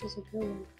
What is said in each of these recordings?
This is a good one.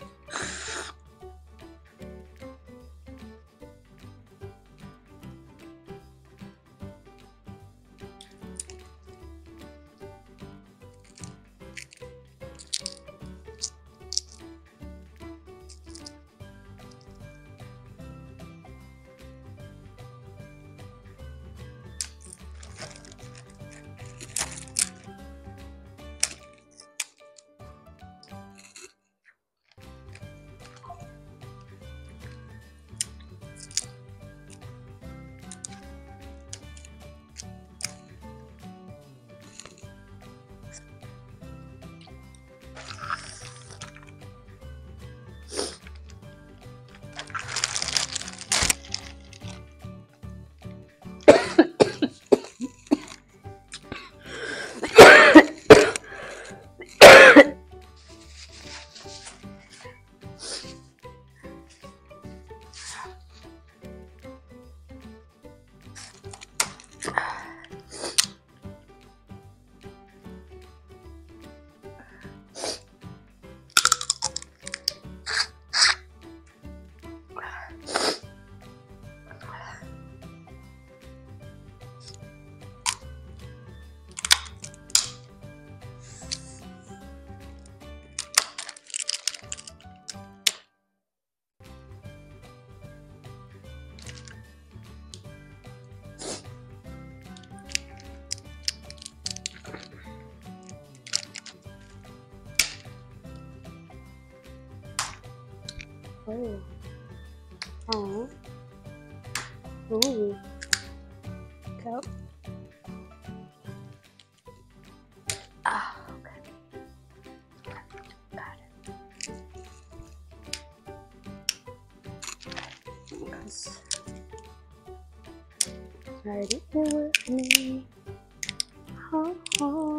Go. Ah, okay. Got it. Because already with me. Oh, oh.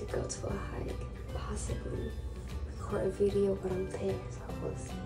To go to a hike, possibly record a video, but I'm there, so we'll see.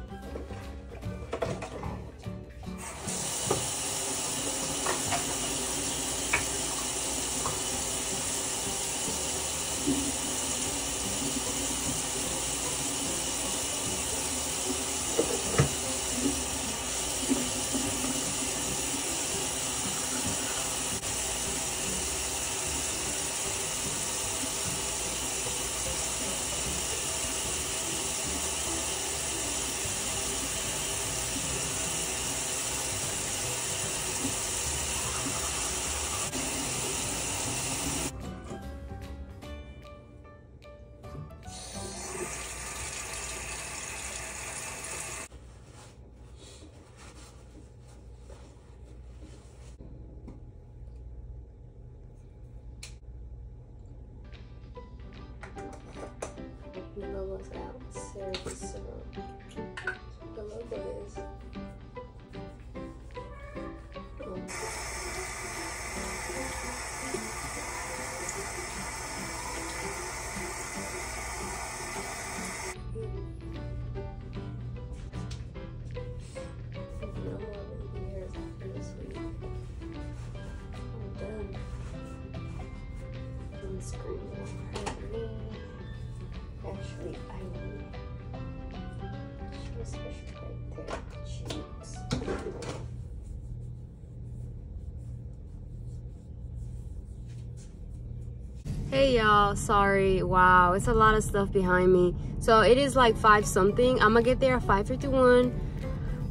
Hey y'all, sorry. Wow, it's a lot of stuff behind me. So it is like 5 something. I'm gonna get there at 5.51.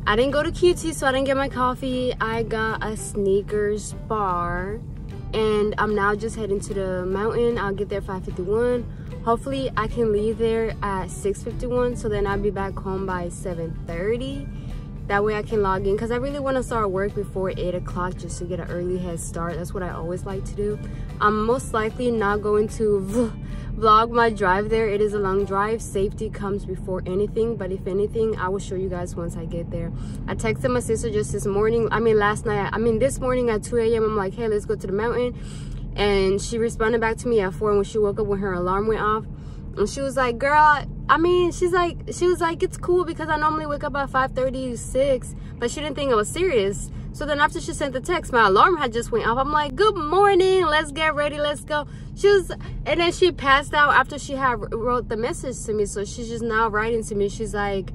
I didn't go to QT, so I didn't get my coffee. I got a Snickers bar. And I'm now just heading to the mountain. I'll get there 5.51. Hopefully I can leave there at 6.51, so then I'll be back home by 7.30 that way I can log in because I really want to start work before 8 o'clock just to get an early head start. That's what I always like to do. I'm most likely not going to vlog my drive there. It is a long drive. Safety comes before anything, but if anything, I will show you guys once I get there. I texted my sister just this morning. I mean, last night. I mean, this morning at 2 a.m. I'm like, hey, let's go to the mountain. And she responded back to me at 4 when she woke up when her alarm went off and she was like girl i mean she's like she was like it's cool because i normally wake up at 5:36, but she didn't think i was serious. So then after she sent the text my alarm had just went off. I'm like good morning let's get ready let's go. She was and then she passed out after she had wrote the message to me. So she's just now writing to me. She's like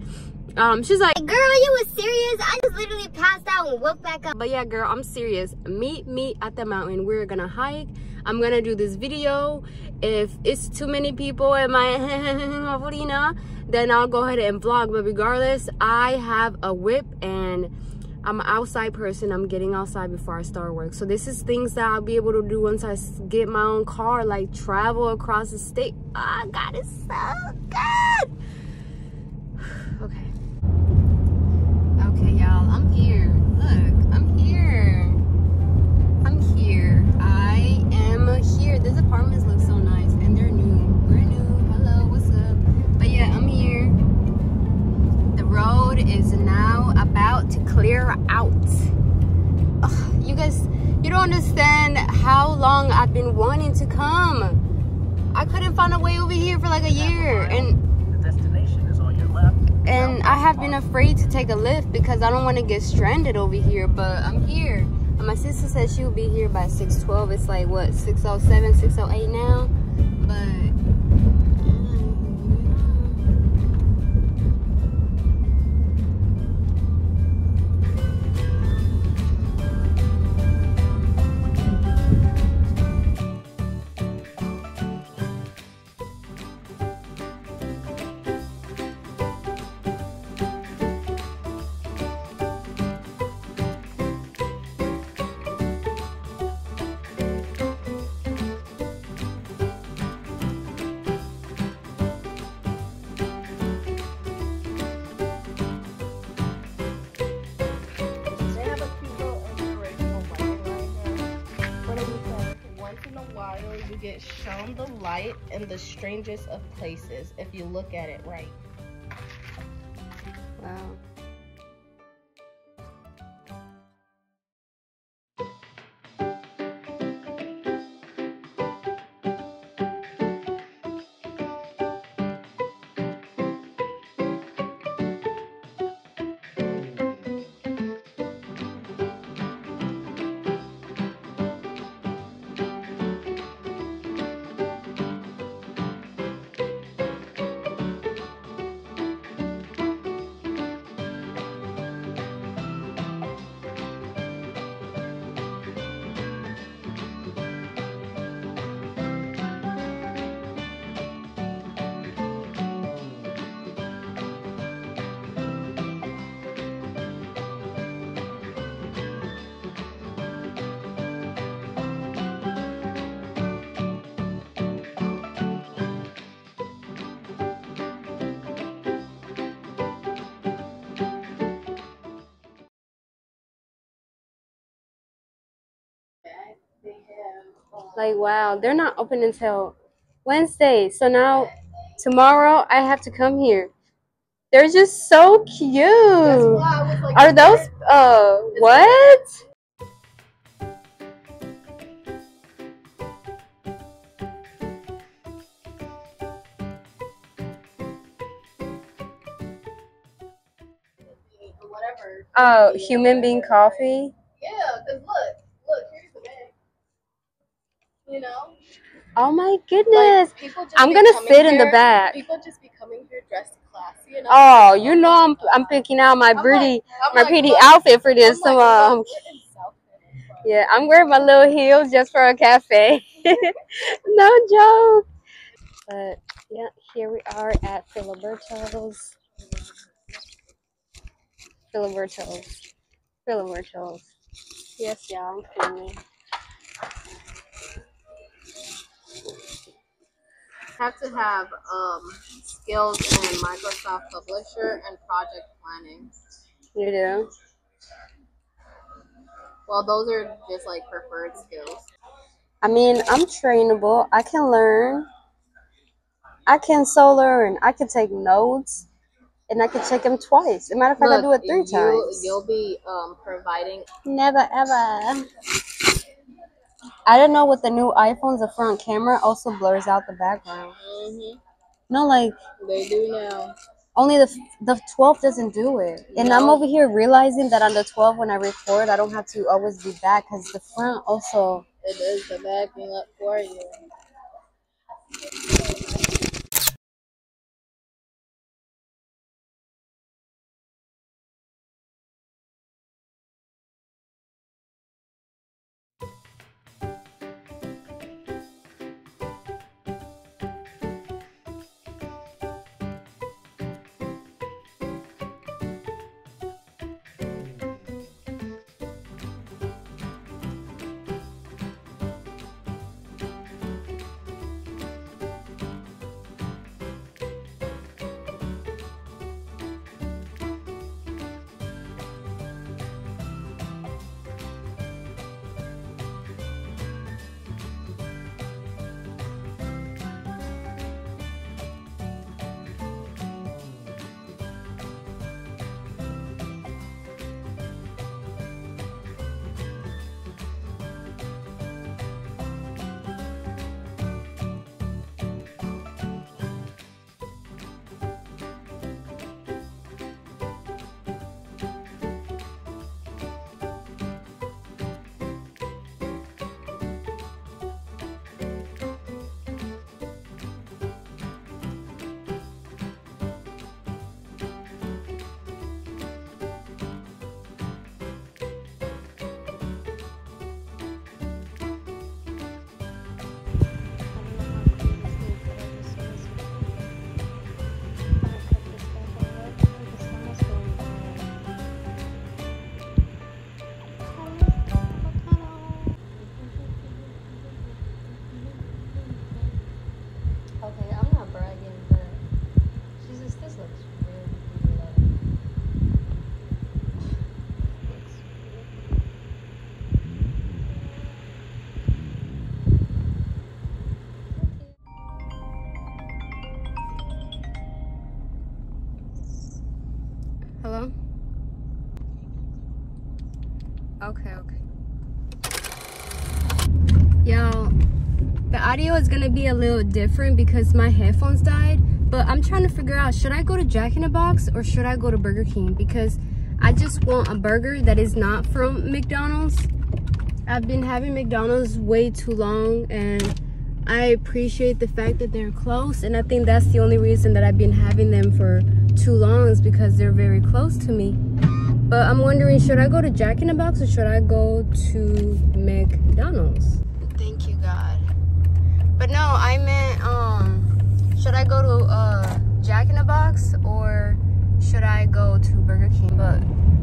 um she's like girl you was serious. I just literally passed out and woke back up. but yeah girl i'm serious. Meet me at the mountain. We're gonna hike. I'm gonna do this video. If it's too many people in my arena then i'll go ahead and vlog. But regardless i have a whip and i'm an outside person. I'm getting outside before i start work. So this is things that i'll be able to do once i get my own car like travel across the state. Oh god it's so good. Okay i'm here. Look i'm here. I'm here. I am here. This apartment looks so nice and they're new. Brand new. Hello what's up? But yeah i'm here. The road is now about to clear out. Ugh, you guys you don't understand how long i've been wanting to come. I couldn't find a way over here for like a year and and I have been afraid to take a lift because I don't want to get stranded over here, but I'm here. And my sister said she will be here by 612. It's like, what, 607, 608 now? But... get shown the light in the strangest of places if you look at it right. Wow. Like, wow, they're not open until Wednesday. So now, tomorrow, I have to come here. They're just so cute. Are those, uh, what? Whatever. Oh, human being coffee? Yeah, because look, look, here's the bag. You know? Oh my goodness. Like, I'm gonna sit in the back. People just be coming here dressed classy. And Oh, you know I'm I'm picking out my like- pretty I'm my like, pretty outfit for this. Like, um look, we're in South Carolina. Yeah, I'm wearing my little heels just for a cafe. no joke. But yeah, here we are at Filiberto's. Filiberto's. Filiberto's. Yes, y'all, I'm filming. Have to have um, skills in Microsoft Publisher and project planning. You do? Well, those are just like preferred skills. I mean, I'm trainable. I can learn. I can so learn. I can take notes, and I can check them twice. As a matter of fact, I do it three you, times. You'll be um, providing. Never ever. I didn't know with the new iPhones, the front camera also blurs out the background. hmm No, like They do now. only the the 12 doesn't do it. And I'm over here realizing that on the 12 when I record, I don't have to always be back because the front also. It does the backing up for you. Is gonna be a little different because my headphones died. But I'm trying to figure out should I go to Jack in the Box or should I go to Burger King? Because I just want a burger that is not from McDonald's. I've been having McDonald's way too long and I appreciate the fact that they're close and I think that's the only reason that I've been having them for too long is because they're very close to me. But I'm wondering should I go to Jack in the Box or should I go to McDonald's? Thank you God. But no, I meant um should I go to uh Jack in the Box or should I go to Burger King? But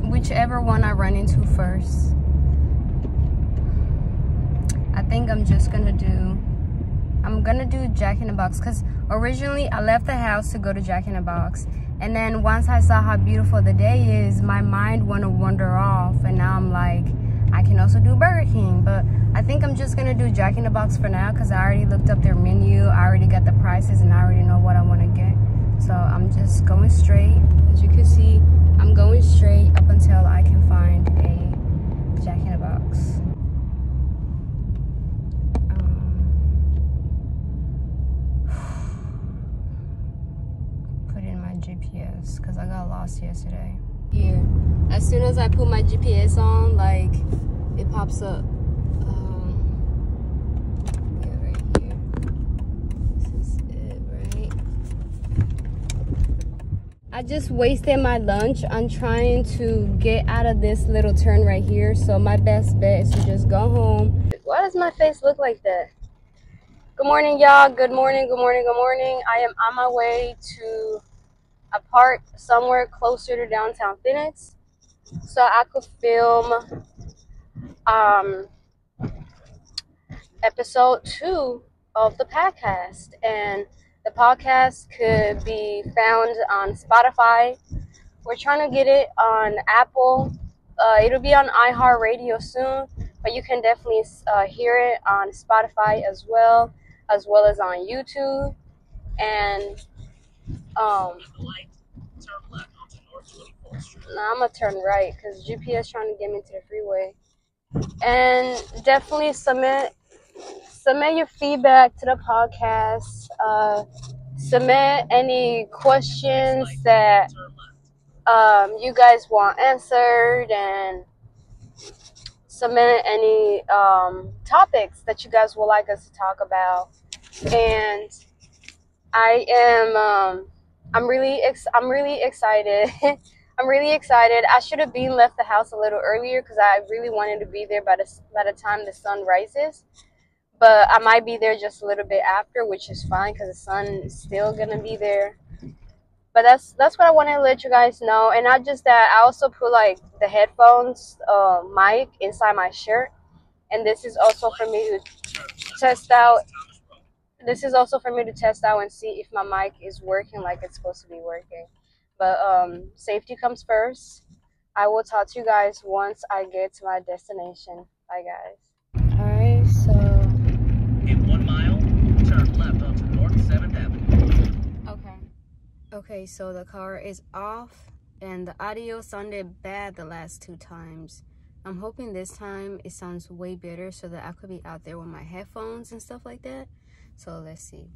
whichever one I run into first. I think I'm just gonna do I'm gonna do Jack in the Box because originally I left the house to go to Jack in the Box and then once I saw how beautiful the day is my mind wanna wander off and now I'm like can also do Burger King but I think I'm just gonna do Jack in the Box for now because I already looked up their menu I already got the prices and I already know what I want to get. So I'm just going straight. As you can see I'm going straight up until I can find a Jack in the Box. Um, put in my GPS because I got lost yesterday. Here. As soon as I put my GPS on like it pops up um? I just wasted my lunch on trying to get out of this little turn right here. So my best bet is to just go home. Why does my face look like that? Good morning, y'all. Good morning, good morning, good morning. I am on my way to a park somewhere closer to downtown Phoenix so I could film um, episode two of the podcast. And the podcast could be found on Spotify. We're trying to get it on Apple. Uh, it'll be on iHeartRadio soon, but you can definitely uh, hear it on Spotify as well, as well as on YouTube. And um, I'm gonna turn right because GPS trying to get me to the freeway. And definitely submit submit your feedback to the podcast. Uh, submit any questions that um, you guys want answered, and submit any um, topics that you guys would like us to talk about. And I am um, I'm really ex- I'm really excited. I'm really excited. I should have been left the house a little earlier because I really wanted to be there by the by the time the sun rises. But I might be there just a little bit after, which is fine because the sun is still gonna be there. But that's that's what I wanted to let you guys know, and not just that. I also put like the headphones uh, mic inside my shirt, and this is also for me to test out. This is also for me to test out and see if my mic is working like it's supposed to be working. But um, safety comes first. I will talk to you guys once I get to my destination. Bye, guys. All right, so. In one mile, turn left onto North 7th Avenue. Okay. Okay, so the car is off, and the audio sounded bad the last two times. I'm hoping this time it sounds way better so that I could be out there with my headphones and stuff like that. So let's see.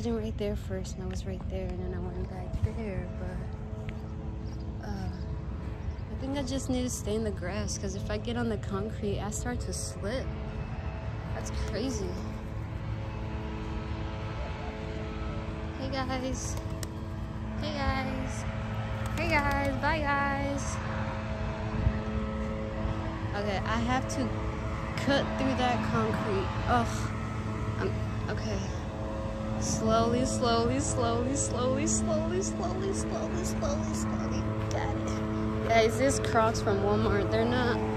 Sitting right there first, and I was right there, and then I went back there. But uh, I think I just need to stay in the grass because if I get on the concrete, I start to slip. That's crazy. Hey guys. Hey guys. Hey guys. Bye guys. Okay, I have to cut through that concrete. Ugh. I'm okay. Slowly, slowly, slowly, slowly, slowly, slowly, slowly, slowly, slowly. Got it. Guys, this Crocs from Walmart. They're not.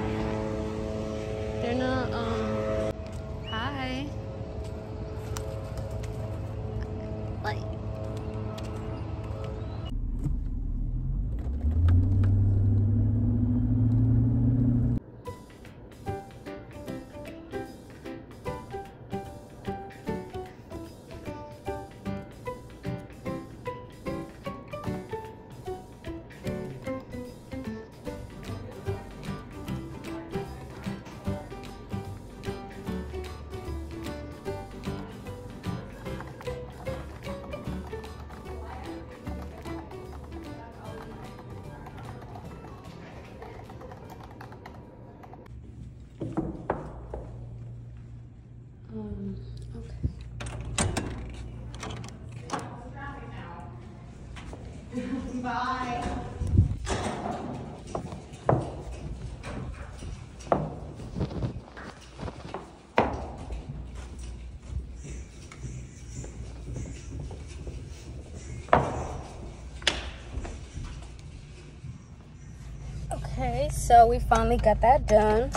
So we finally got that done.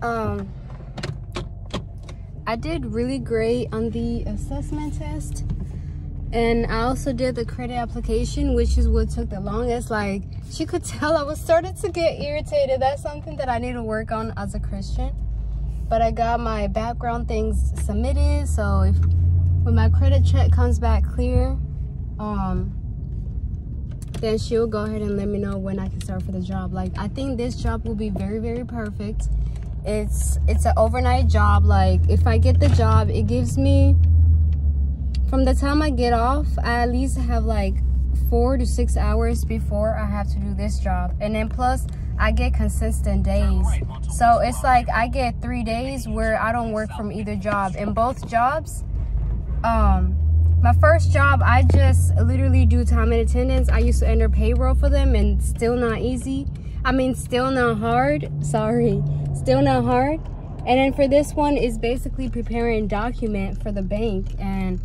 um I did really great on the assessment test. And I also did the credit application, which is what took the longest. Like, she could tell I was starting to get irritated. That's something that I need to work on as a Christian. But I got my background things submitted. So if when my credit check comes back clear, um, then she'll go ahead and let me know when I can start for the job. Like, I think this job will be very, very perfect. It's it's an overnight job. Like, if I get the job, it gives me from the time I get off, I at least have like four to six hours before I have to do this job. And then plus, I get consistent days. So it's like I get three days where I don't work from either job. In both jobs, um, my first job, I just literally do time and attendance. I used to enter payroll for them and still not easy. I mean, still not hard. Sorry, still not hard. And then for this one is basically preparing document for the bank and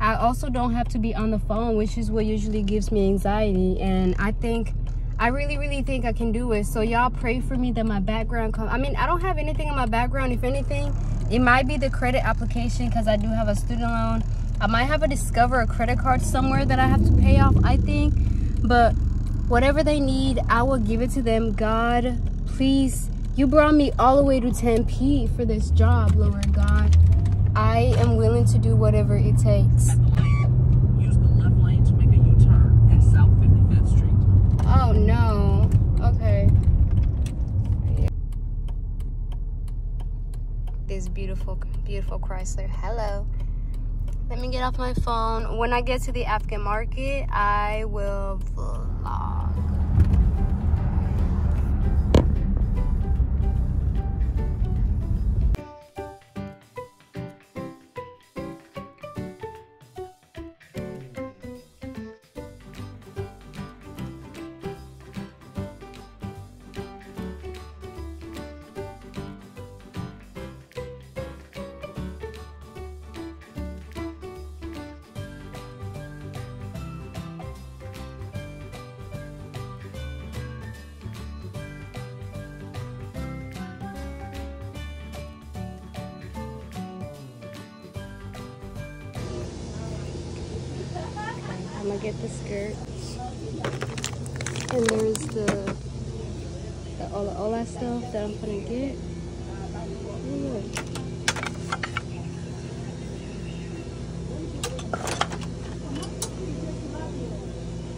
I also don't have to be on the phone, which is what usually gives me anxiety. And I think, I really, really think I can do it. So y'all pray for me that my background comes. I mean, I don't have anything in my background. If anything, it might be the credit application because I do have a student loan. I might have a Discover a credit card somewhere that I have to pay off, I think. But whatever they need, I will give it to them. God, please, you brought me all the way to Tempe for this job, Lord God. I am willing to do whatever it takes. At the light, use the left lane to make a U-turn at South 55th Street. Oh no. Okay. This beautiful, beautiful Chrysler. Hello. Let me get off my phone. When I get to the African market, I will vlog. Gonna get the skirt. And there's the, the Ola Ola stuff that I'm gonna get.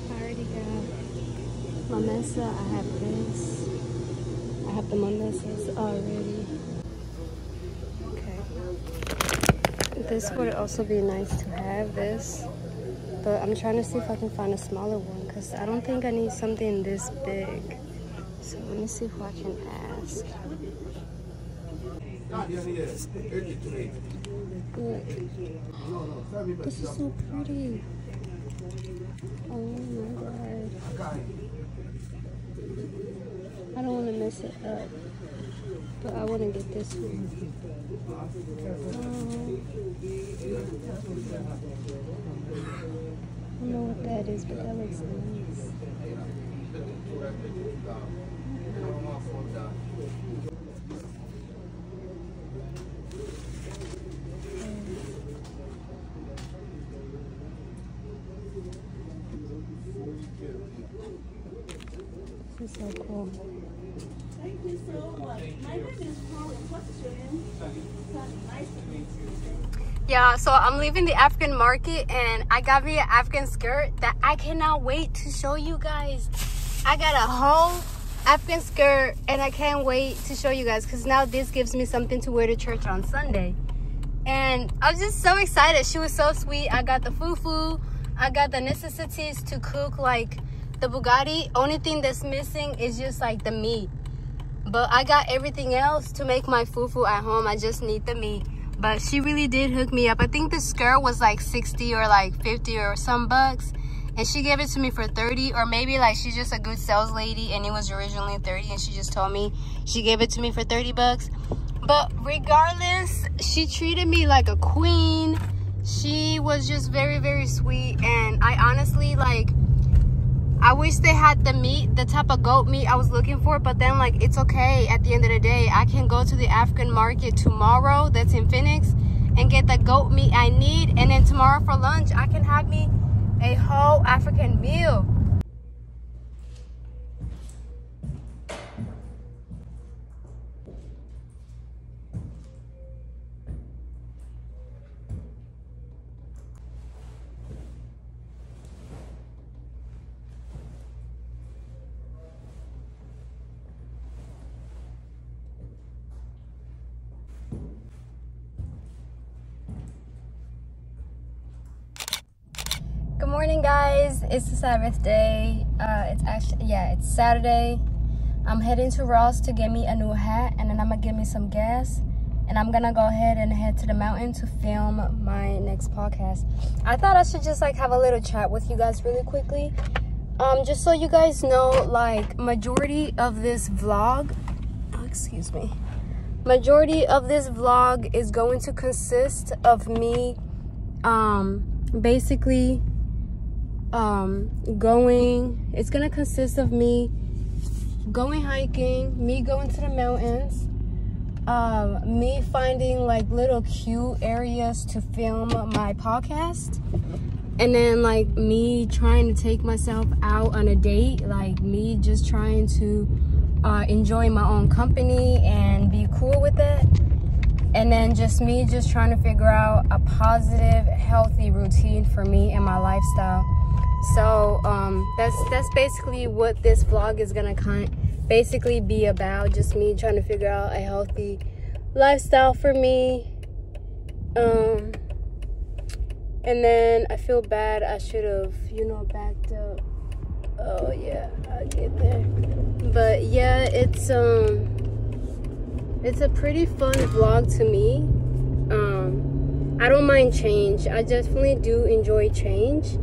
I already got my mesa. I have this. I have the Monmesas already. Okay. This would also be nice to have this. But I'm trying to see if I can find a smaller one because I don't think I need something this big. So let me see who I can ask. Look. This is so pretty. Oh my god. I don't want to mess it up. But I want to get this one. What that is, but that looks nice. This is so cool. Yeah, so I'm leaving the African market and I got me an African skirt that I cannot wait to show you guys. I got a whole African skirt and I can't wait to show you guys because now this gives me something to wear to church on Sunday. And I was just so excited. She was so sweet. I got the fufu. I got the necessities to cook like the Bugatti. Only thing that's missing is just like the meat. But I got everything else to make my fufu at home. I just need the meat. But she really did hook me up. I think the skirt was like 60 or like 50 or some bucks. And she gave it to me for 30 or maybe like she's just a good sales lady and it was originally 30 and she just told me she gave it to me for 30 bucks. But regardless, she treated me like a queen. She was just very, very sweet. And I honestly like, I wish they had the meat, the type of goat meat I was looking for, but then like it's okay at the end of the day. I can go to the African market tomorrow that's in Phoenix and get the goat meat I need. And then tomorrow for lunch, I can have me a whole African meal. It's the Sabbath day. Uh, it's actually, yeah, it's Saturday. I'm heading to Ross to get me a new hat, and then I'm gonna give me some gas. And I'm gonna go ahead and head to the mountain to film my next podcast. I thought I should just like have a little chat with you guys really quickly. Um, just so you guys know, like majority of this vlog, oh, excuse me, majority of this vlog is going to consist of me, um, basically um going it's gonna consist of me going hiking me going to the mountains um me finding like little cute areas to film my podcast and then like me trying to take myself out on a date like me just trying to uh enjoy my own company and be cool with it and then just me just trying to figure out a positive healthy routine for me and my lifestyle so um that's that's basically what this vlog is gonna kind basically be about. Just me trying to figure out a healthy lifestyle for me. Um and then i feel bad. I should have you know backed up. Oh yeah I'll get there. But yeah it's um it's a pretty fun vlog to me. Um i don't mind change. I definitely do enjoy change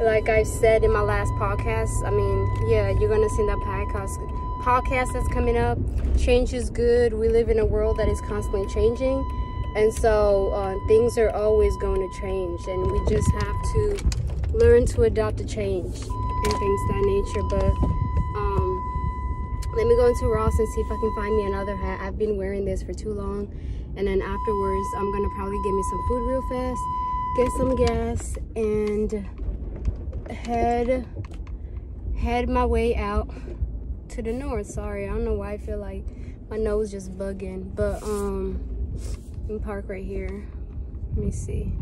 like I said in my last podcast, I mean, yeah, you're gonna see that podcast podcast that's coming up. Change is good. We live in a world that is constantly changing, and so uh, things are always going to change, and we just have to learn to adopt to change and things that nature. But um, let me go into Ross and see if I can find me another hat. I've been wearing this for too long, and then afterwards, I'm gonna probably get me some food real fast, get some gas, and head head my way out to the north. Sorry i don't know why i feel like my nose just bugging but um let me park right here. Let me see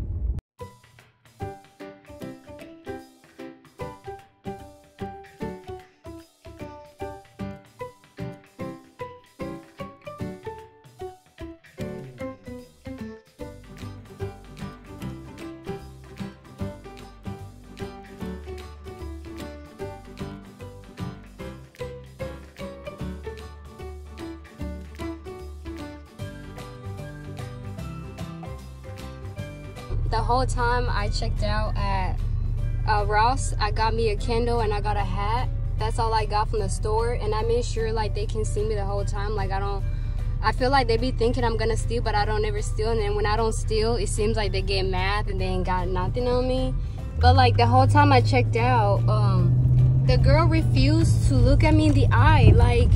the time I checked out at uh, Ross, I got me a candle and I got a hat. That's all I got from the store, and I made sure like they can see me the whole time. Like I don't, I feel like they be thinking I'm gonna steal, but I don't ever steal. And then when I don't steal, it seems like they get mad and they ain't got nothing on me. But like the whole time I checked out, um, the girl refused to look at me in the eye. Like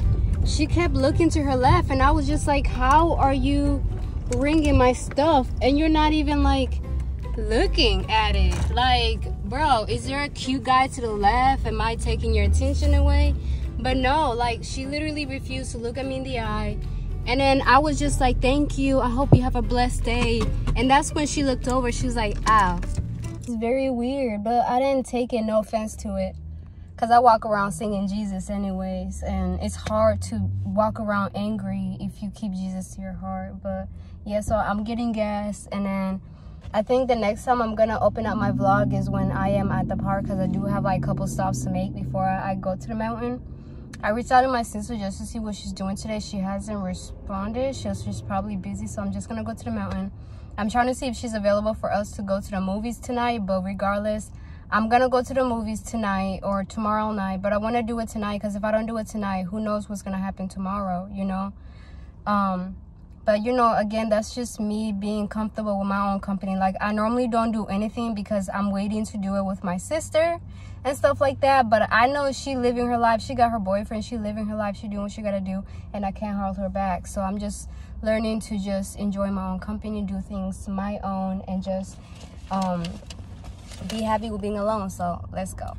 she kept looking to her left, and I was just like, "How are you bringing my stuff and you're not even like?" Looking at it. Like bro is there a cute guy to the left? Am i taking your attention away? But no like she literally refused to look at me in the eye. And then i was just like thank you. I hope you have a blessed day. And that's when she looked over. She was like ow. It's very weird but i didn't take it no offense to it because i walk around singing jesus anyways and it's hard to walk around angry if you keep jesus to your heart. But yeah so i'm getting gas and then I think the next time I'm gonna open up my vlog is when I am at the park because I do have like a couple stops to make before I go to the mountain. I reached out to my sister just to see what she's doing today. She hasn't responded. She's, she's probably busy, so I'm just gonna go to the mountain. I'm trying to see if she's available for us to go to the movies tonight, but regardless, I'm gonna go to the movies tonight or tomorrow night, but I wanna do it tonight because if I don't do it tonight, who knows what's gonna happen tomorrow, you know? Um, but you know again that's just me being comfortable with my own company. Like i normally don't do anything because i'm waiting to do it with my sister and stuff like that. But i know she living her life. She got her boyfriend. She living her life. She doing what she gotta do. And i can't hold her back. So i'm just learning to just enjoy my own company do things my own and just um be happy with being alone. So let's go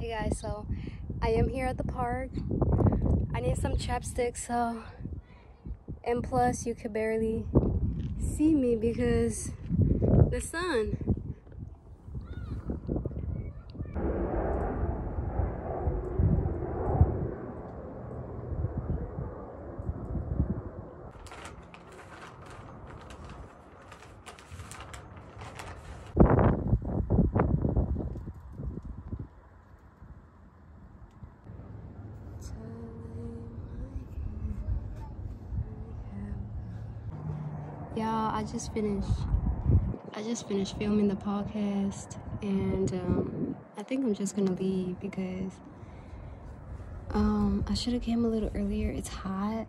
Hey guys, so I am here at the park. I need some chapstick, so and plus you could barely see me because the sun. Y'all, I just finished. I just finished filming the podcast, and um, I think I'm just gonna leave because um, I should have came a little earlier. It's hot,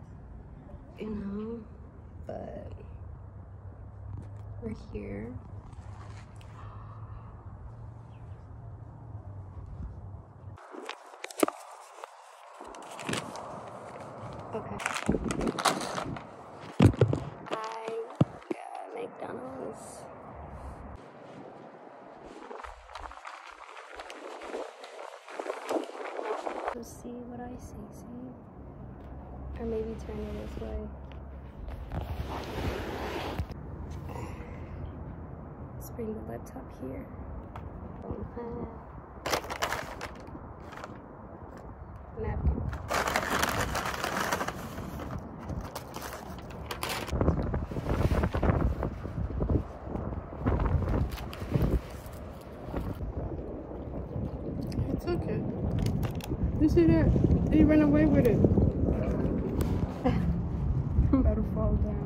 you know, but we're here. Okay. I got McDonald's. Let's see what I see. See, or maybe turn it this way. Let's bring the laptop here. Napkin. It's okay. You see that? He ran away with it. About to fall down.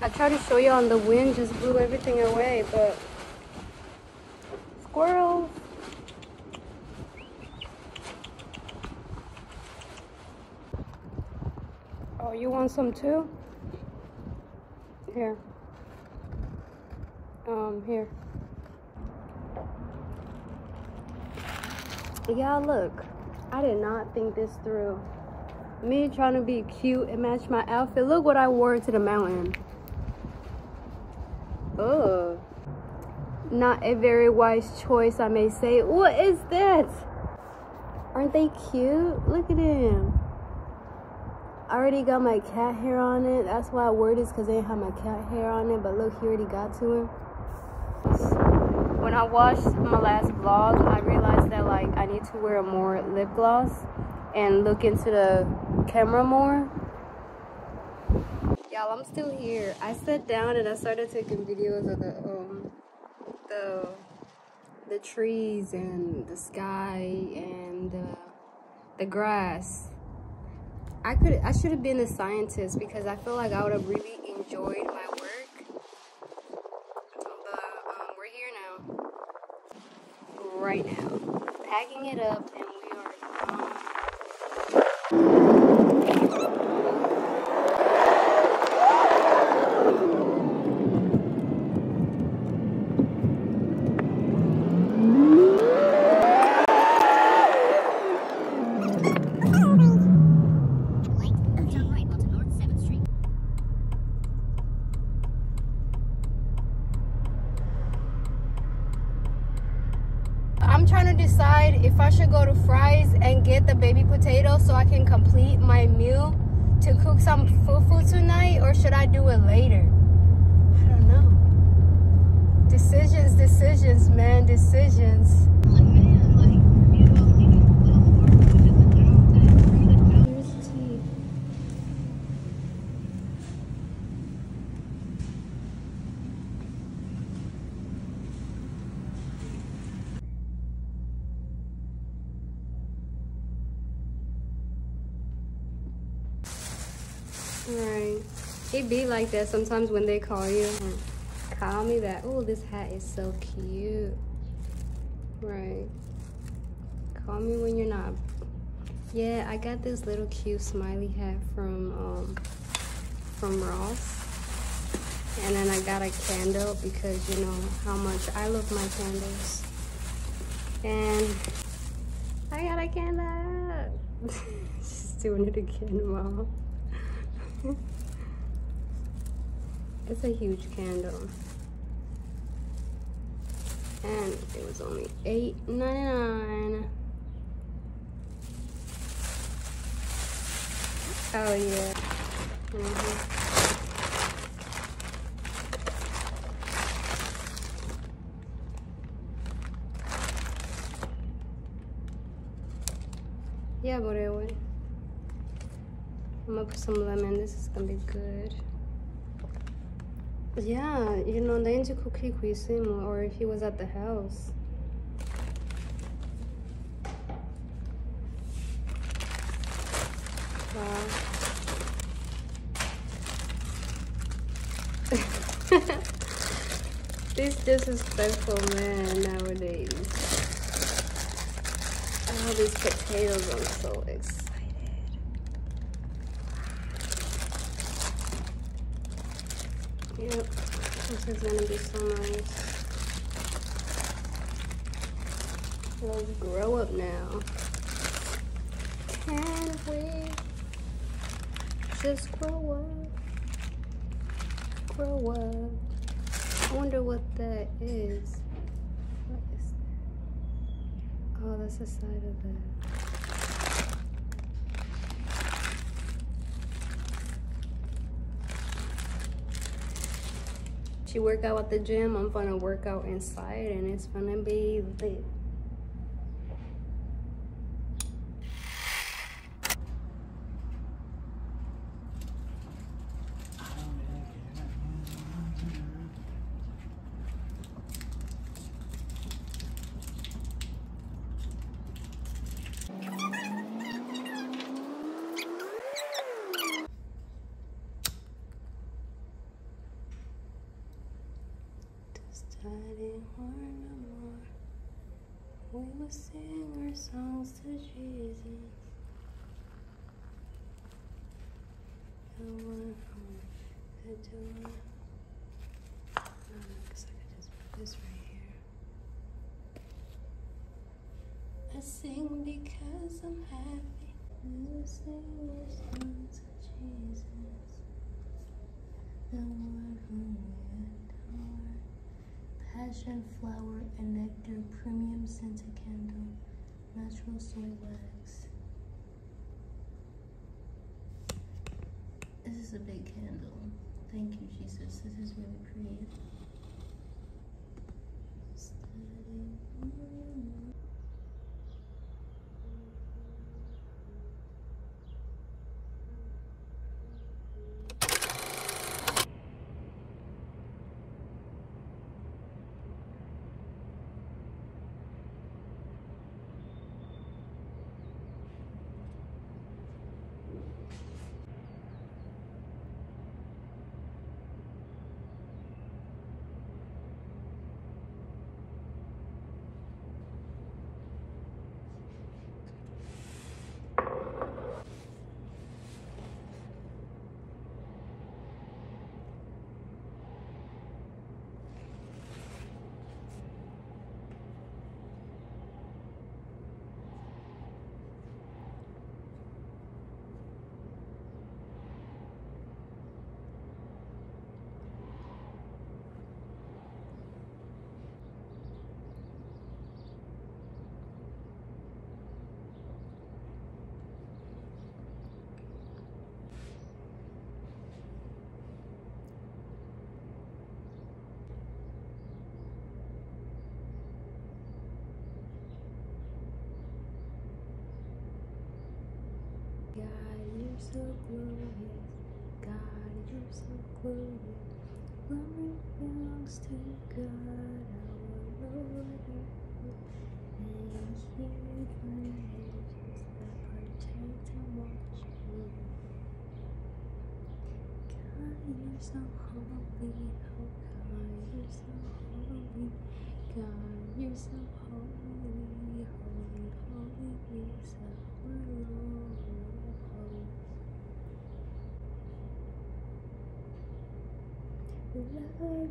I tried to show you on the wind just blew everything away, but squirrels. Oh, you want some too? Here. Um, here. Yeah, look. I did not think this through. Me trying to be cute and match my outfit. Look what I wore to the mountain. Ugh. Not a very wise choice, I may say. What is that? Aren't they cute? Look at him. I already got my cat hair on it. That's why I wore this because they didn't have my cat hair on it. But look, he already got to him. When I watched my last vlog, I realized that like I need to wear more lip gloss and look into the camera more. Y'all, I'm still here. I sat down and I started taking videos of the um the the trees and the sky and the the grass. I could I should have been a scientist because I feel like I would have really enjoyed my work. But um, we're here now. Right now. Packing it up I'm trying to decide if I should go to Fry's and get the baby potato so I can complete my meal to cook some fufu tonight or should I do it later? I don't know. Decisions, decisions, man, decisions. Here's tea. Right. It be like that sometimes when they call you. Call me that Oh, this hat is so cute. Right. Call me when you're not. Yeah, I got this little cute smiley hat from um from Ross. And then I got a candle because you know how much I love my candles. And I got a candle. she's doing it again, mom. it's a huge candle. And it was only $8.99. Oh yeah. Mhm. Yeah, whatever. I'm gonna put some lemon. This is gonna be good. Yeah, you know, cookie cuisine, or if he was at the house. Wow. These disrespectful men nowadays. Oh, these potatoes, I'm so excited. This is gonna be so nice. Let's grow up now. Can we just grow up? Grow up. I wonder what that is. What is that? Oh, that's the side of that. She work out at the gym. I'm gonna work out inside, and it's gonna be lit. Just didn't want no more. We would sing our songs to Jesus. No one home the door. No, no, 'cause I could just put this right here. I sing because I'm happy. We will sing our songs to Jesus. The one whom we adore. Passion flower and nectar premium scented candle. Natural soy wax. This is a big candle. Thank you, Jesus. This is really pretty. You're so glorious. God, you're so glorious. Glory belongs to God, our Lord. And here my angels that protect and watch me. God, you're so holy, oh God, you're so holy. God, you're so holy, We love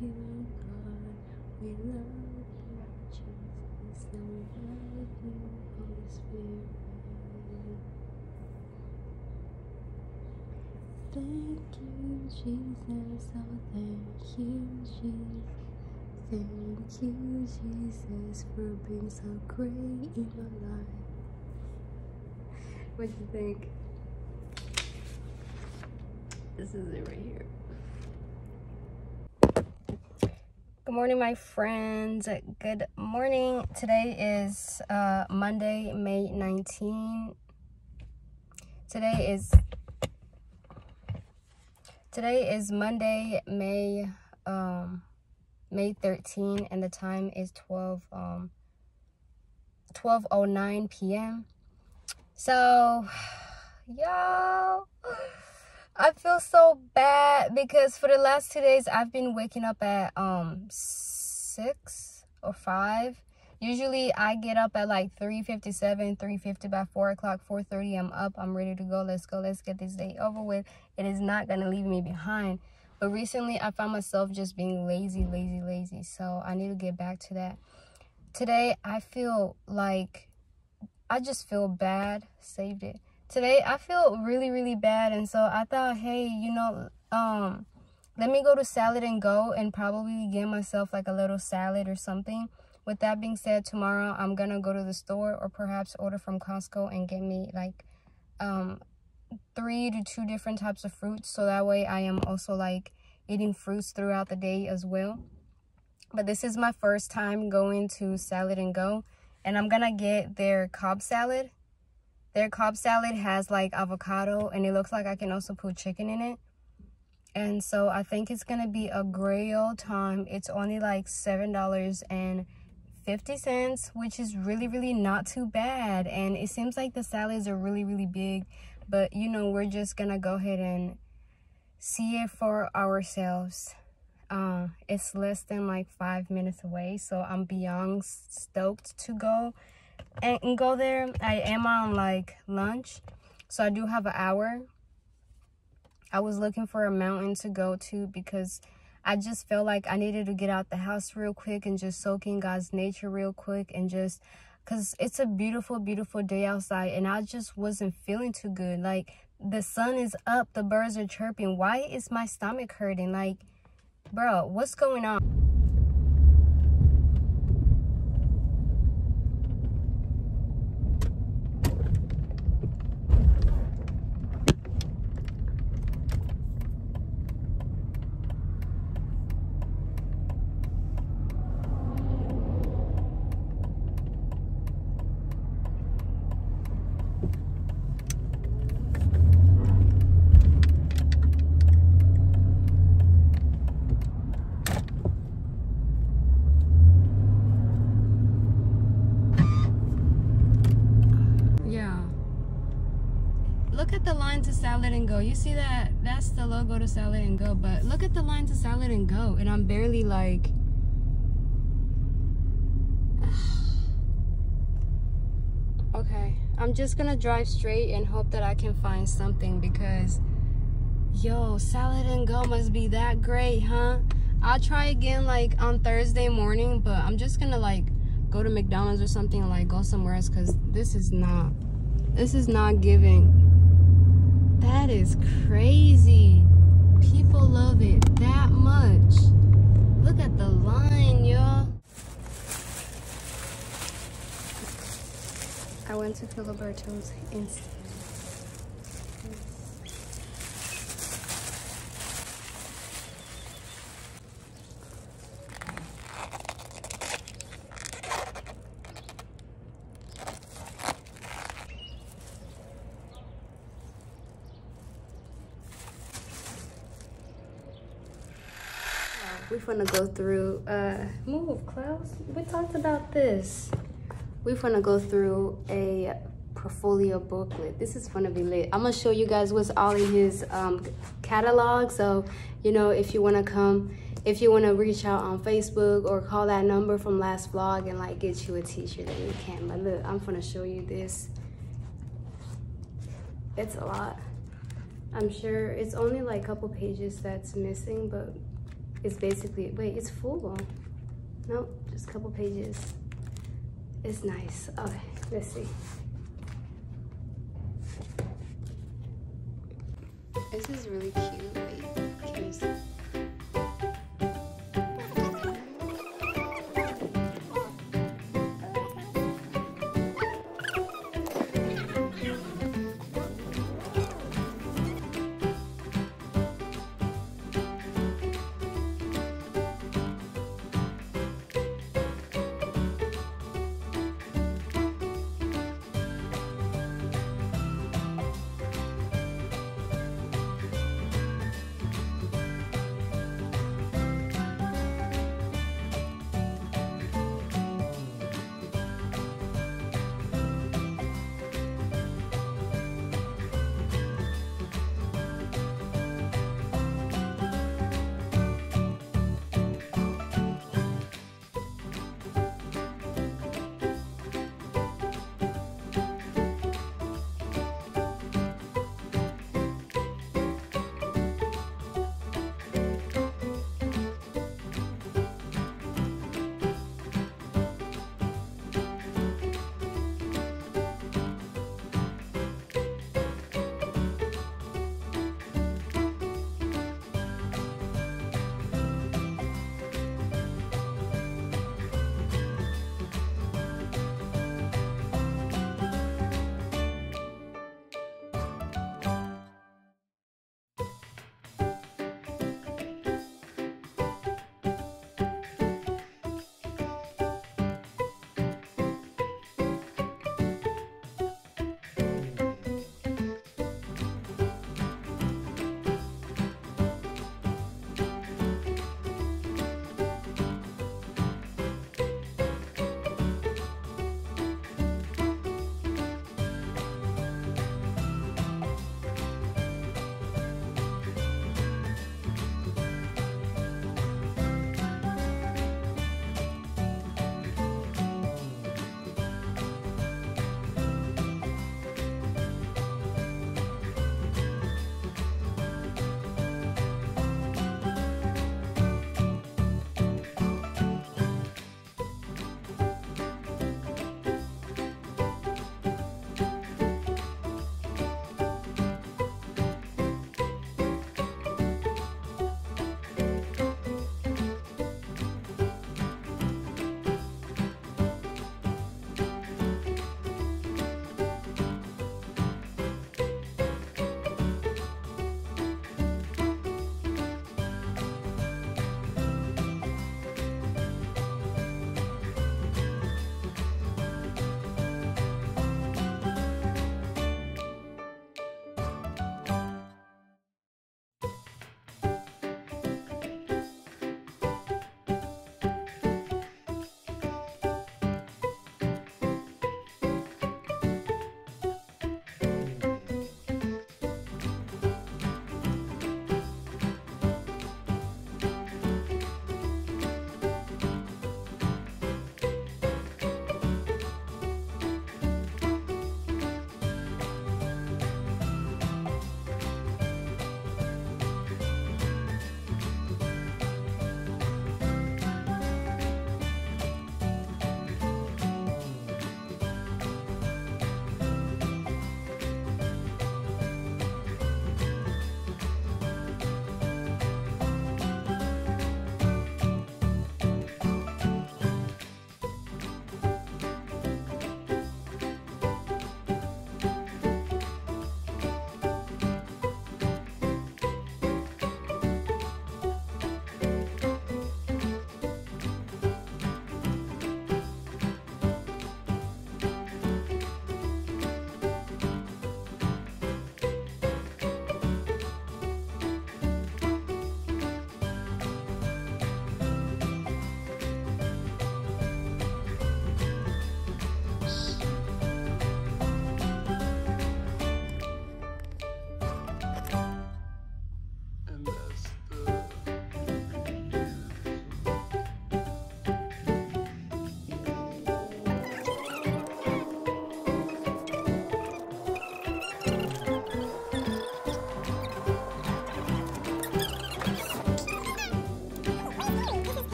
you, God. We love you, Jesus. We love you, Holy Spirit. Thank you, Jesus. Oh, thank you, Jesus. Thank you, Jesus, for being so great in my life. What do you think? This is it right here. Good morning, my friends. Good morning. Today is uh, Monday, May 19. Today is today is Monday, May um, May 13, and the time is 12 um 12:09 p.m. So, y'all. I feel so bad because for the last two days I've been waking up at um six or five. Usually I get up at like 3.57, 3.50 by 4 o'clock, 4.30 I'm up. I'm ready to go. Let's go. Let's get this day over with. It is not going to leave me behind. But recently I found myself just being lazy, lazy, lazy. So I need to get back to that. Today I feel like I just feel bad. Saved it today I feel really really bad and so I thought hey you know um let me go to salad and go and probably get myself like a little salad or something. With that being said tomorrow I'm gonna go to the store or perhaps order from Costco and get me like um three to two different types of fruits so that way I am also like eating fruits throughout the day as well. But this is my first time going to salad and go and I'm gonna get their Cobb salad their Cobb salad has like avocado and it looks like I can also put chicken in it. And so I think it's going to be a great old time. It's only like $7.50, which is really, really not too bad. And it seems like the salads are really, really big. But, you know, we're just going to go ahead and see it for ourselves. Uh, it's less than like five minutes away. So I'm beyond stoked to go and, and go there. I am on like lunch, so I do have an hour. I was looking for a mountain to go to because I just felt like I needed to get out the house real quick and just soak in God's nature real quick and just because it's a beautiful, beautiful day outside and I just wasn't feeling too good. Like the sun is up, the birds are chirping. Why is my stomach hurting? Like, bro, what's going on? look at the line to salad and go you see that? That's the logo to salad and go but look at the line to salad and go and i'm barely like okay. I'm just gonna drive straight and hope that i can find something because yo salad and go must be that great huh? I'll try again like on thursday morning but i'm just gonna like go to mcdonald's or something like go somewhere else because this is not this is not giving that is crazy people love it that much look at the line y'all I went to Filiberto's instead. we're gonna go through uh move Klaus. We talked about this. We're gonna go through a portfolio booklet. This is gonna be lit. I'm gonna show you guys what's all in his um catalog. So, you know, if you wanna come, if you wanna reach out on Facebook or call that number from last vlog and like get you a t-shirt, then you can. But look, I'm gonna show you this. It's a lot. I'm sure it's only like a couple pages that's missing, but it's basically, wait, it's full. Nope, just a couple pages. It's nice. Okay, let's see. This is really cute. Wait,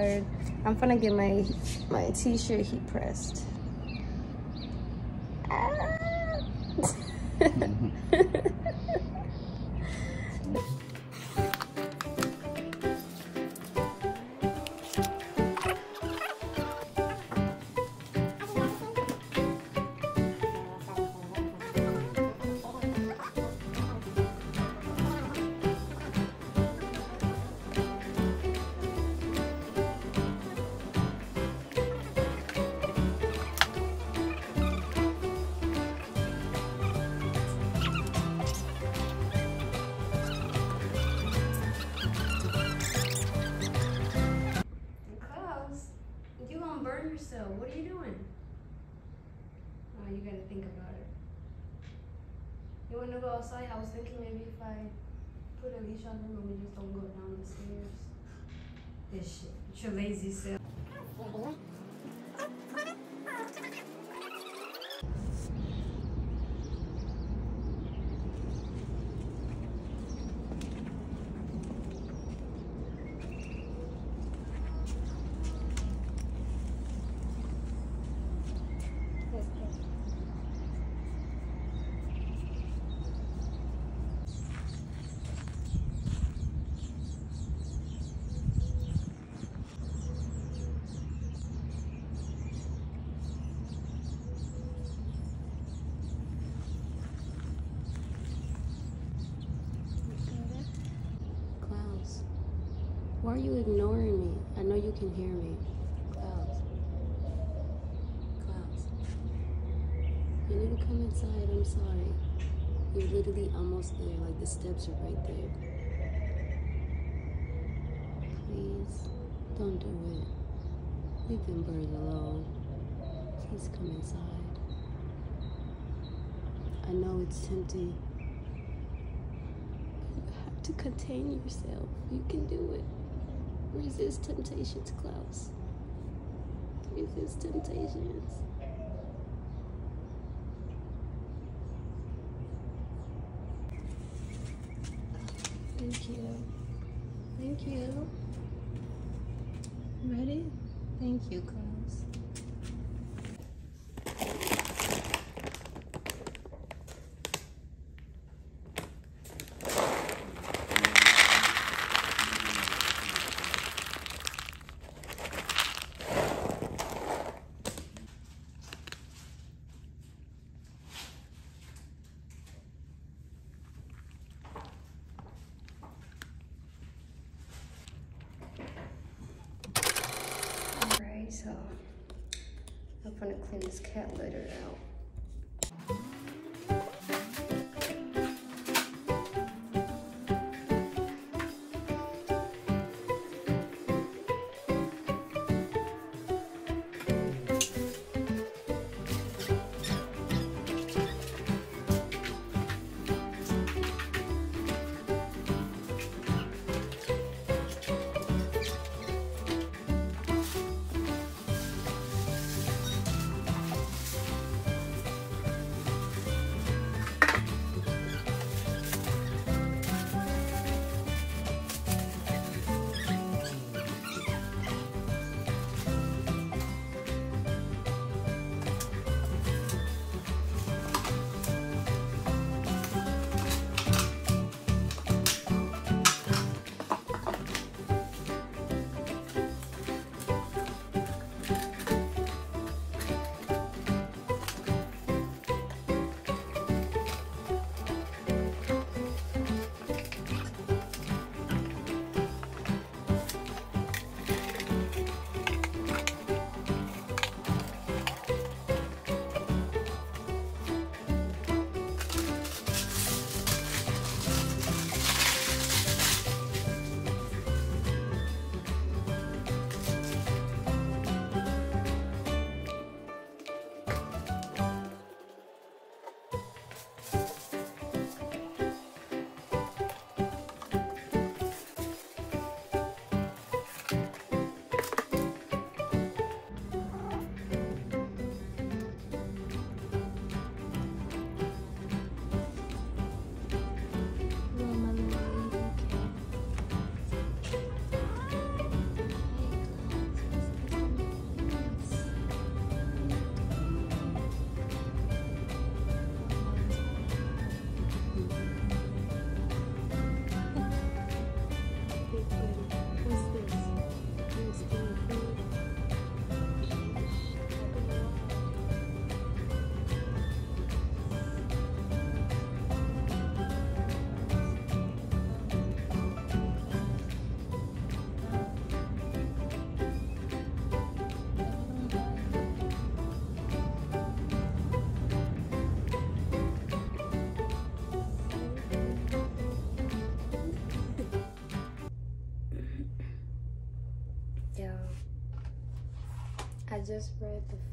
tired. I'm gonna get my my t-shirt heat pressed. You wanna go outside? I was thinking maybe if I put a leash on him and we just don't go down the stairs. This shit. It's your lazy self. Klaus, why are you ignoring me? I know you can hear me. Klaus. Klaus. You need to come inside. I'm sorry. You're literally almost there. Like the steps are right there. Please, don't do it. Leave them birds alone. Please come inside. I know it's tempting. You have to contain yourself. You can do it. Resist temptations, Klaus. Resist temptations. Thank you. Thank you. Ready? Thank you, Klaus. Alright, so I'm gonna clean this cat litter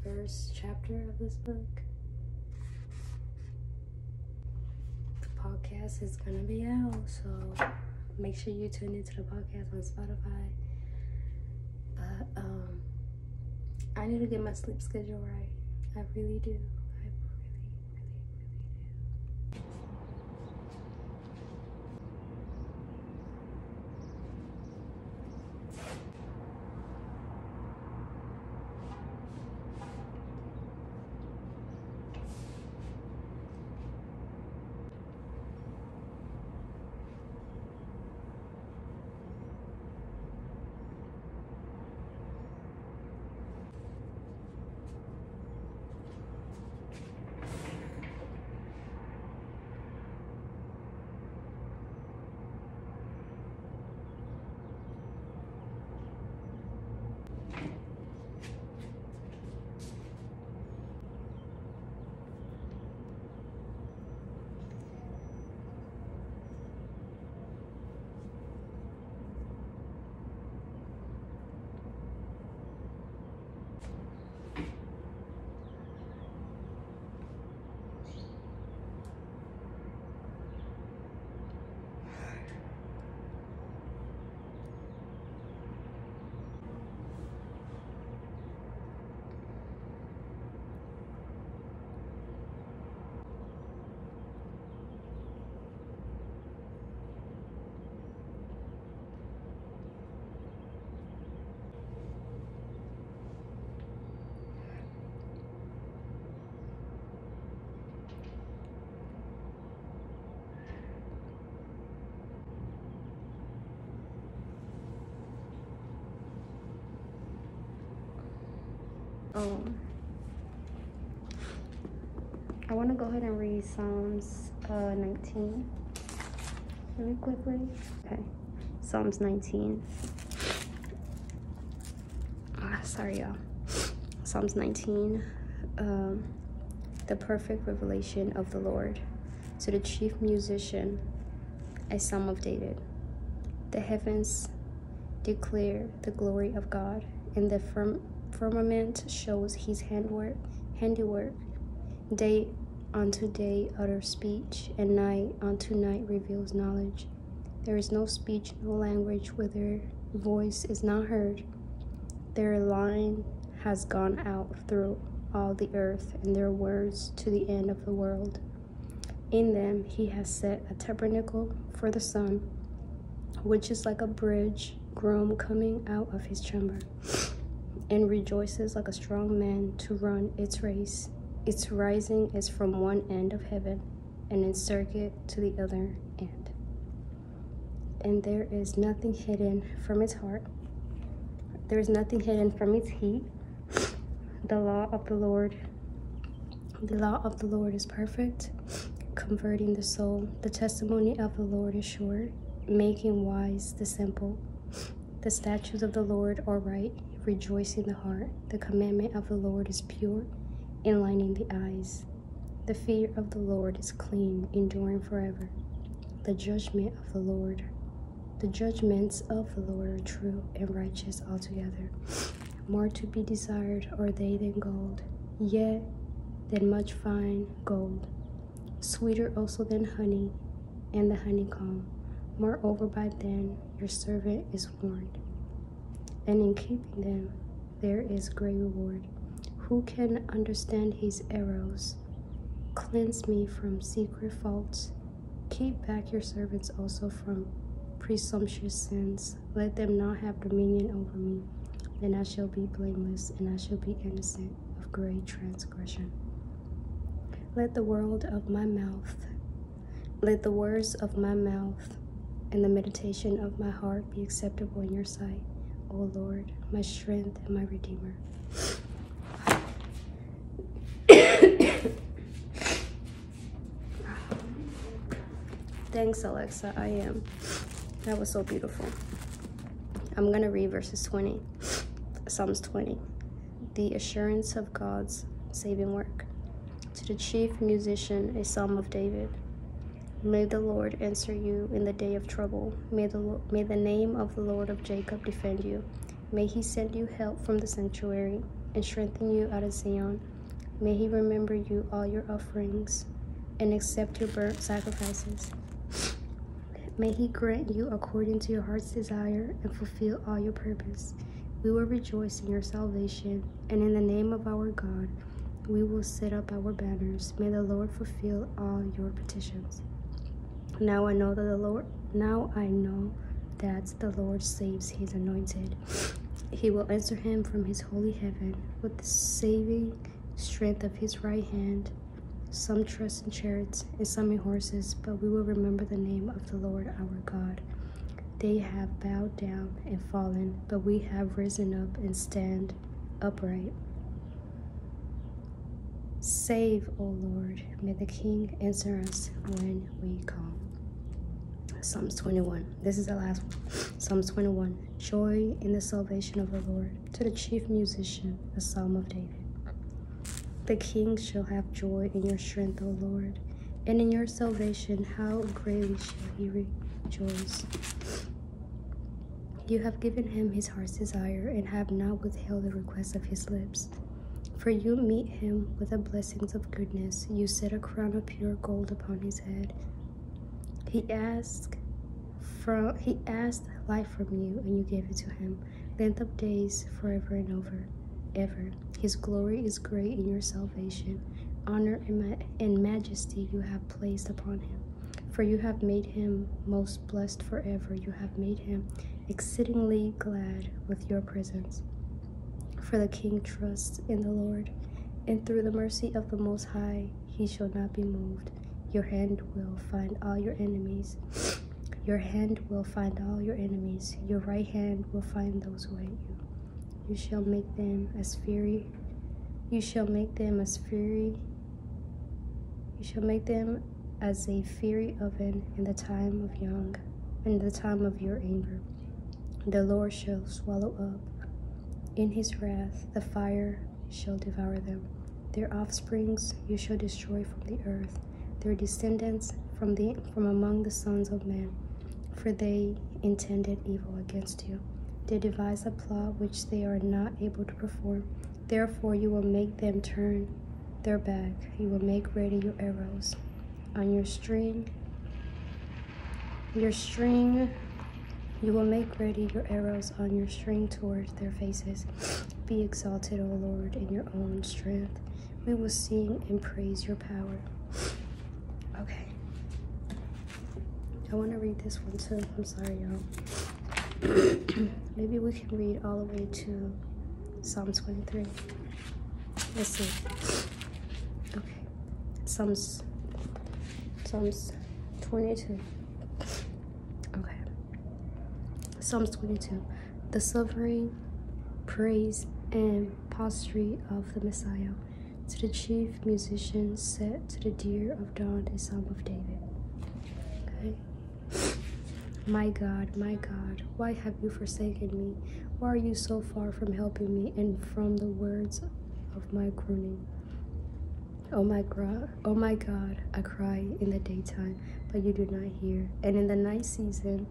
first chapter of this book. The podcast is gonna be out, so make sure you tune into the podcast on Spotify. But um, I need to get my sleep schedule right. I really do. Uh, 19 really quickly. Okay, Psalms 19. Ah, sorry, y'all. Psalms 19. Um, the perfect revelation of the Lord. To the chief musician, a psalm of David. The heavens declare the glory of God, and the firm firmament shows his handwork, handiwork. Day unto day utters speech, and night unto night reveals knowledge. There is no speech, no language where their voice is not heard. Their line has gone out through all the earth, and their words to the end of the world. In them he has set a tabernacle for the sun, which is like a bridge groom coming out of his chamber and rejoices like a strong man to run its race. Its rising is from one end of heaven and its circuit to the other end. And there is nothing hidden from its heart. There is nothing hidden from its heat. The law of the Lord, the law of the Lord is perfect, converting the soul. The testimony of the Lord is sure, making wise the simple. The statutes of the Lord are right, rejoicing the heart. The commandment of the Lord is pure, enlightening the eyes. The fear of the Lord is clean, enduring forever. The judgment of the Lord, the judgments of the Lord are true and righteous altogether. More to be desired are they than gold, yet than much fine gold. Sweeter also than honey and the honeycomb. Moreover, by them your servant is warned and in keeping them there is great reward. Who can understand his arrows? Cleanse me from secret faults. Keep back your servants also from presumptuous sins. Let them not have dominion over me. Then I shall be blameless, and I shall be innocent of great transgression. Let the world of my mouth, let the words of my mouth and the meditation of my heart be acceptable in your sight O Lord, my strength and my redeemer. Thanks, Alexa. I am. That was so beautiful. I'm going to read verses 20, Psalms 20. The assurance of God's saving work. To the chief musician, a psalm of David. May the Lord answer you in the day of trouble. May the, may the name of the Lord of Jacob defend you. May he send you help from the sanctuary. and strengthen you out of Zion. May he remember you all your offerings and accept your burnt sacrifices. May he grant you according to your heart's desire and fulfill all your purpose. We will rejoice in your salvation, and in the name of our God, we will set up our banners. May the Lord fulfill all your petitions. Now I know that the Lord now I know that the Lord saves his anointed. He will answer him from his holy heaven with the saving strength of his right hand. Some trust in chariots and some in horses, but we will remember the name of the Lord our God. They have bowed down and fallen, but we have risen up and stand upright. Save, O Lord. May the King answer us when we call. Psalms 21. This is the last one. Psalms 21. Joy in the salvation of the Lord. To the chief musician, a psalm of David. The king shall have joy in your strength, O Lord, and in your salvation, how greatly shall he rejoice. You have given him his heart's desire, and have not withheld the request of his lips. For you meet him with the blessings of goodness. You set a crown of pure gold upon his head. He asked from he asked life from you, and you gave it to him, length of days forever and over, ever. His glory is great in your salvation. Honor and, ma- and majesty you have placed upon him. For you have made him most blessed forever. You have made him exceedingly glad with your presence. For the king trusts in the Lord, and through the mercy of the Most High, he shall not be moved. Your hand will find all your enemies. Your hand will find all your enemies. Your right hand will find those who hate you. You shall make them as fury. You shall make them as fury. You shall make them as a fiery oven in the time of young, in the time of your anger. The Lord shall swallow up. In his wrath, the fire shall devour them. Their offsprings you shall destroy from the earth their descendants from the from among the sons of men, for they intended evil against you. They devise a plot which they are not able to perform. Therefore you will make them turn their back. You will make ready your arrows on your string. Your string you will make ready your arrows on your string toward their faces. Be exalted, O Lord, in your own strength. We will sing and praise your power. Okay. I want to read this one too. I'm sorry, y'all. Maybe we can read all the way to Psalm 23. Let's see. Okay. Psalms Psalms 22. Okay. Psalms 22. The sovereign praise and posture of the Messiah. To the chief musician set to the deer of dawn, a psalm of David. My God, my God, why have you forsaken me? Why are you so far from helping me and from the words of my groaning? Oh my God, oh my God, I cry in the daytime, but you do not hear, and in the night season,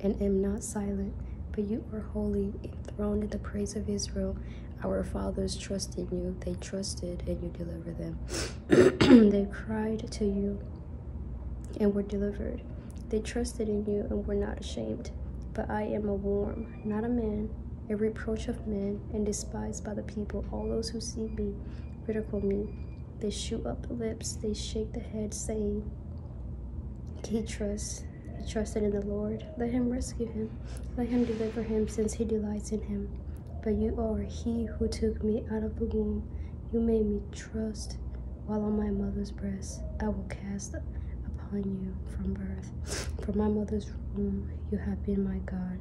and am not silent, but you are holy, enthroned in the praise of Israel. Our fathers trusted you, they trusted, and you delivered them. they cried to you and were delivered. They trusted in you and were not ashamed. But I am a worm, not a man, a reproach of men, and despised by the people. All those who see me ridicule me. They shoot up the lips, they shake the head, saying, He trusts. He trusted in the Lord. Let him rescue him. Let him deliver him, since he delights in him. But you are he who took me out of the womb. You made me trust while on my mother's breast. I will cast you from birth. From my mother's womb, you have been my God.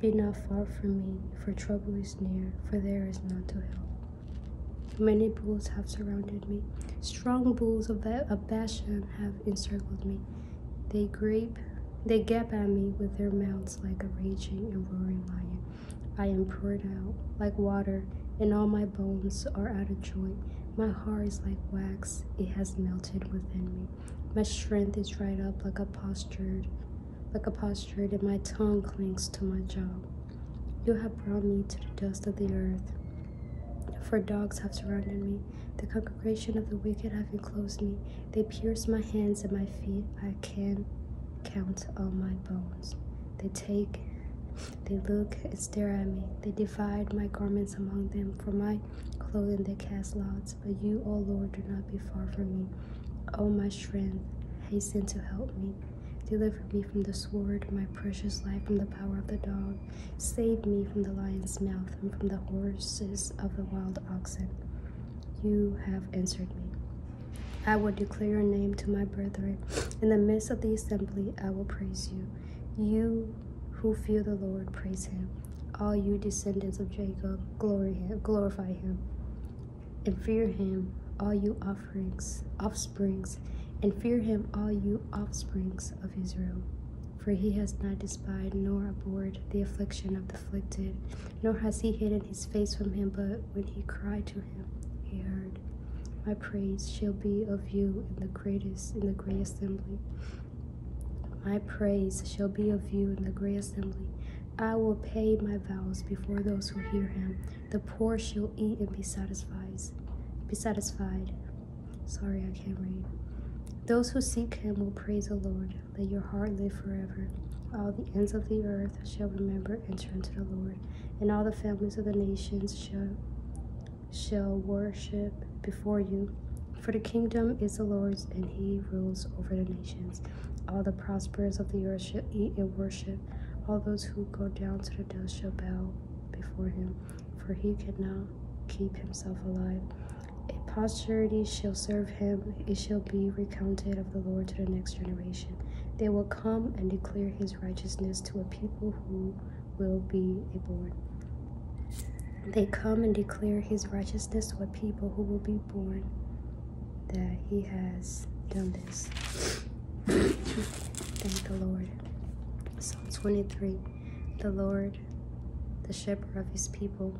Be not far from me, for trouble is near, for there is none to help. Many bulls have surrounded me. Strong bulls of, ba- of Bashan have encircled me. They grape, they gap at me with their mouths like a raging and roaring lion. I am poured out like water, and all my bones are out of joint. My heart is like wax, it has melted within me. My strength is dried up like a postured, like a postured, and my tongue clings to my jaw. You have brought me to the dust of the earth. For dogs have surrounded me. The congregation of the wicked have enclosed me. They pierce my hands and my feet. I can count all my bones. They take, they look and stare at me. They divide my garments among them. For my clothing they cast lots. But you, O Lord, do not be far from me. O my strength, hasten to help me. Deliver me from the sword, my precious life from the power of the dog. Save me from the lion's mouth and from the horses of the wild oxen. You have answered me. I will declare your name to my brethren. In the midst of the assembly, I will praise you. You who fear the Lord, praise him. All you descendants of Jacob, glory him, glorify him. And fear him, all you offerings, offsprings, and fear him, all you offsprings of Israel. For he has not despised nor abhorred the affliction of the afflicted, nor has he hidden his face from him, but when he cried to him, he heard. My praise shall be of you in the greatest in the great assembly. My praise shall be of you in the great assembly. I will pay my vows before those who hear him. The poor shall eat and be satisfied. Be satisfied. Sorry, I can't read. Those who seek him will praise the Lord. Let your heart live forever. All the ends of the earth shall remember and turn to the Lord, and all the families of the nations shall shall worship before you. For the kingdom is the Lord's, and he rules over the nations. All the prosperous of the earth shall eat and worship. All those who go down to the dust shall bow before him, for he cannot keep himself alive. Posterity shall serve him, it shall be recounted of the Lord to the next generation. They will come and declare his righteousness to a people who will be born. They come and declare his righteousness to a people who will be born that he has done this. Thank the Lord. Psalm 23 The Lord, the shepherd of his people,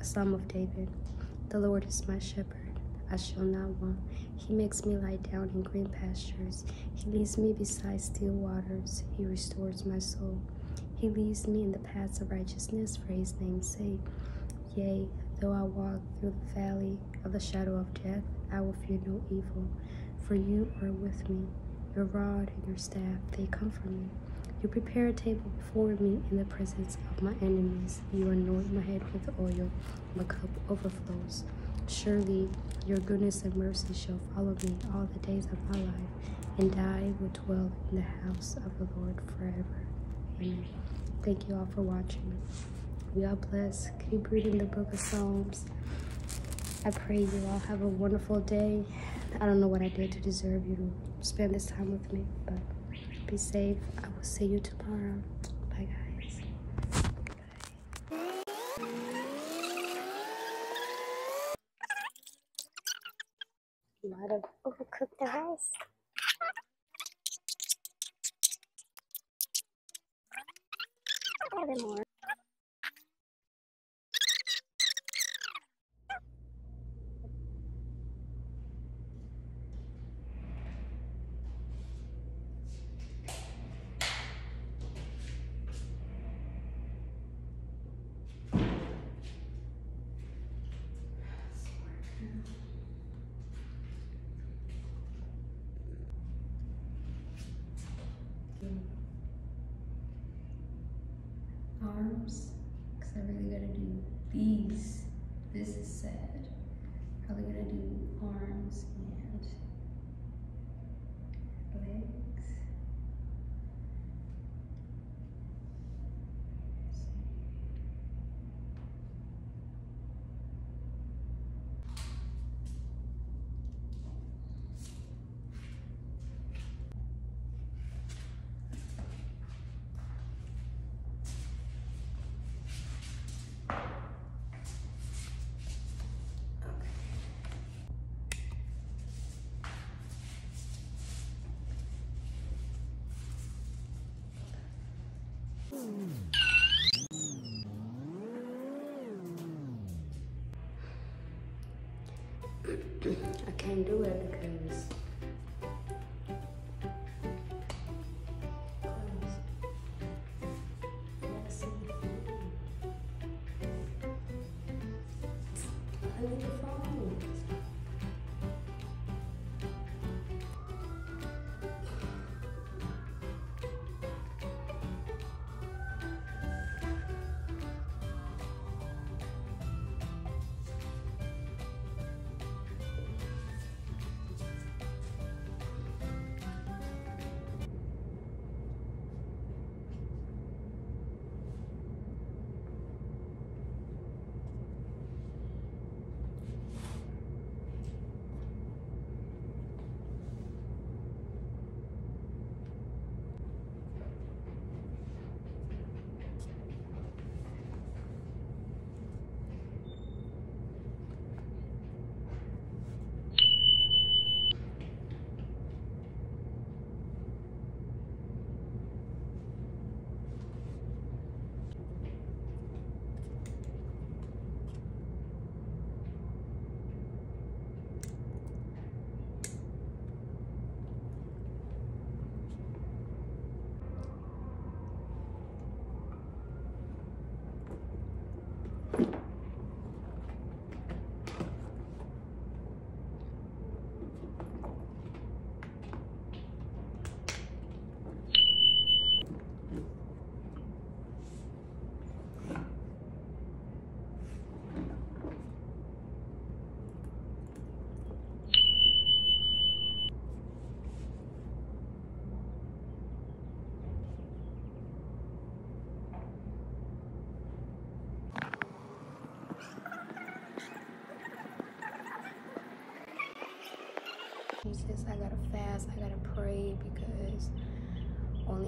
a psalm of David. The Lord is my shepherd, I shall not want. He makes me lie down in green pastures. He leads me beside still waters. He restores my soul. He leads me in the paths of righteousness for his name's sake. Yea, though I walk through the valley of the shadow of death, I will fear no evil, for you are with me. Your rod and your staff, they comfort me. You prepare a table before me in the presence of my enemies. You anoint my head with oil, my cup overflows. Surely your goodness and mercy shall follow me all the days of my life, and I will dwell in the house of the Lord forever. Amen. Thank you all for watching. God blessed. Keep reading the book of Psalms. I pray you all have a wonderful day. I don't know what I did to deserve you to spend this time with me, but be safe. I will see you tomorrow. Bye, guys. Have overcooked the rice. More. Arms, because I really gotta do these. This is sad. Probably gonna do arms and legs. I can't do it because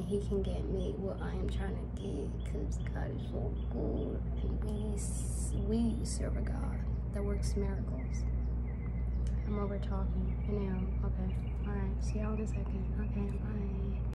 He can get me what I am trying to get because God is so good and we, we serve a God that works miracles. I'm over talking. I know. Okay. All right. See y'all in a second. Okay. Bye.